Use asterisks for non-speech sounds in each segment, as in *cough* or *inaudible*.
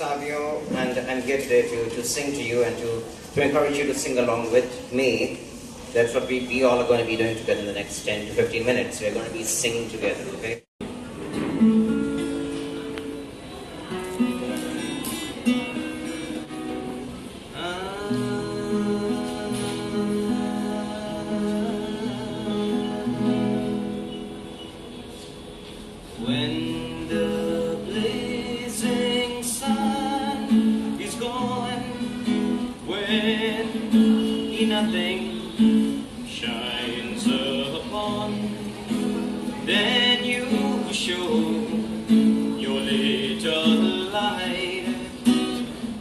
And I'm here today to, to sing to you and to, to encourage you to sing along with me. That's what we, we all are going to be doing together in the next 10 to 15 minutes. We're going to be singing together, okay? Ah. When the nothing shines upon, then you show your little light.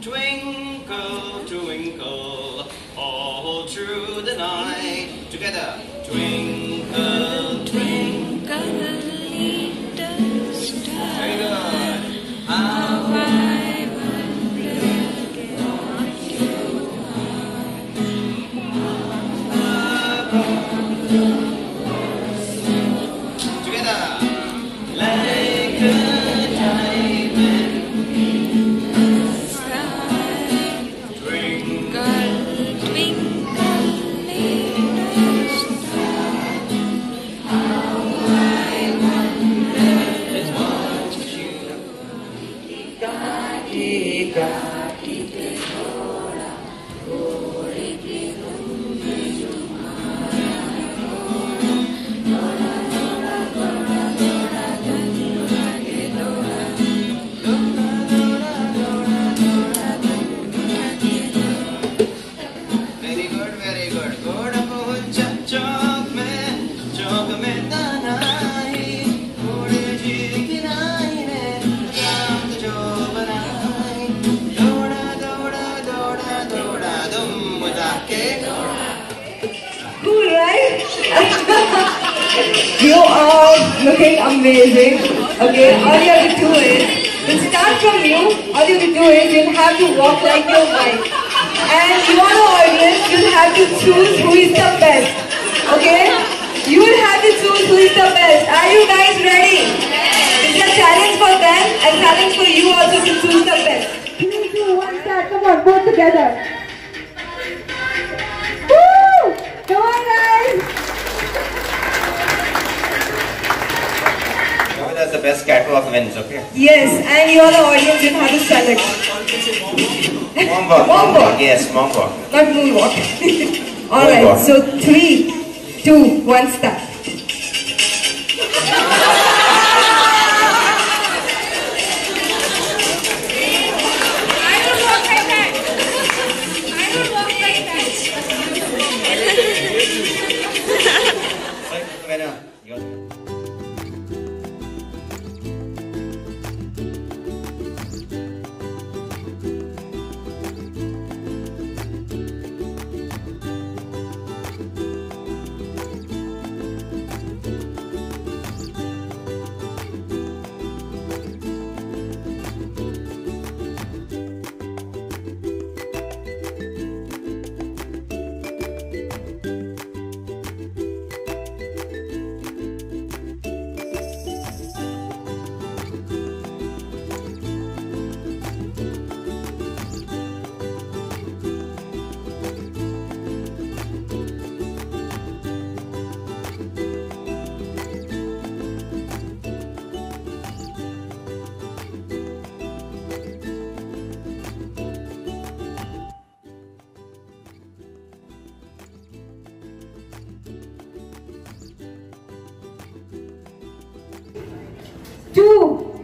Twinkle, twinkle, all through the night. Together, twinkle, Cool, right? *laughs* you are looking amazing. Okay, all you have to do is, to start from you, all you have to do is you'll have to walk like your wife. And you are the audience, you'll have to choose who is the best. Okay? You will have to choose who is the best. Are you guys ready? It's a challenge for them and challenge for you also to choose the best. Three, two, one, start. Come on, both together. That's the best catwalk okay? Yes, and you are the audience, you have to select. Moonwalk, Moonwalk. Yes, moonwalk. Not moonwalk. *laughs* Alright, so three, two, one, start. two,